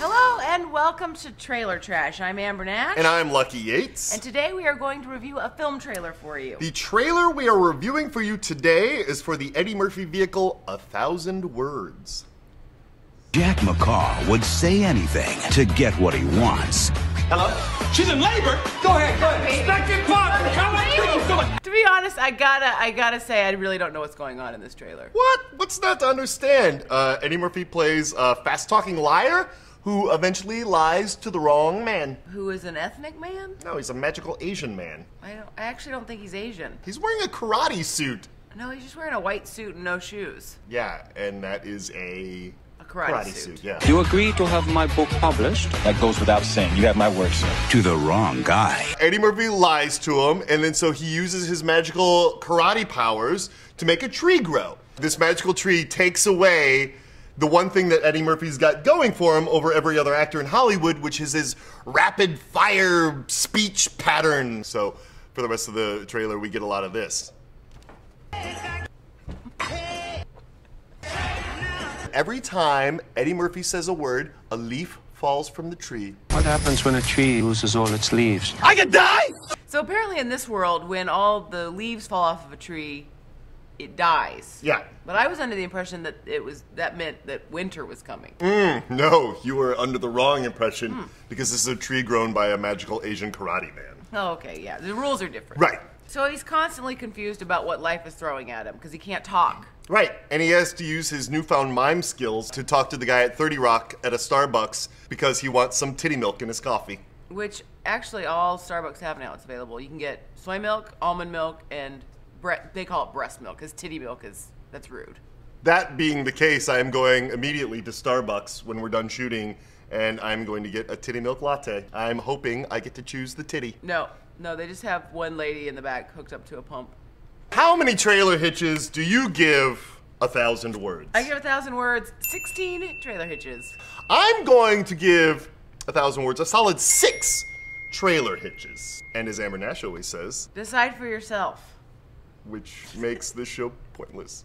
Hello and welcome to Trailer Trash. I'm Amber Nash. And I'm Lucky Yates. And today we are going to review a film trailer for you. the trailer we are reviewing for you today is for the Eddie Murphy vehicle A Thousand Words. Jack McCall would say anything to get what he wants. Hello? She's in labor? Go ahead, go I gotta, I gotta say, I really don't know what's going on in this trailer. What? What's not to understand? Uh, Eddie Murphy plays a fast talking liar who eventually lies to the wrong man. Who is an ethnic man? No, he's a magical Asian man. I don't. I actually don't think he's Asian. He's wearing a karate suit. No, he's just wearing a white suit and no shoes. Yeah, and that is a A karate, suit. Yeah. You agree to have my book published? That goes without saying. You have my word, sir. To the wrong guy. Eddie Murphy lies to him, and then so he uses his magical karate powers to make a tree grow. This magical tree takes away the one thing that Eddie Murphy's got going for him over every other actor in Hollywood, which is his rapid fire speech pattern. So for the rest of the trailer, we get a lot of this. Every time Eddie Murphy says a word, a leaf falls from the tree. What happens when a tree loses all its leaves? I can die? So apparently, in this world, when all the leaves fall off of a tree, it dies. Yeah. But I was under the impression that it was that meant that winter was coming. Mm, no, you were under the wrong impression hmm. because this is a tree grown by a magical Asian karate man. Oh, okay, yeah. The rules are different. Right. So he's constantly confused about what life is throwing at him because he can't talk. Right. And he has to use his newfound mime skills to talk to the guy at 30 Rock at a Starbucks because he wants some titty milk in his coffee. Which actually all Starbucks have now. It's available. You can get soy milk, almond milk, and bre- they call it breast milk because titty milk is that's rude. That being the case, I am going immediately to Starbucks when we're done shooting and I'm going to get a titty milk latte. I'm hoping I get to choose the titty. No, no, they just have one lady in the back hooked up to a pump. How many trailer hitches do you give a thousand words? I give a thousand words, 16 trailer hitches. I'm going to give a thousand words a solid six trailer hitches. And as Amber Nash always says, Decide for yourself. which makes this show pointless.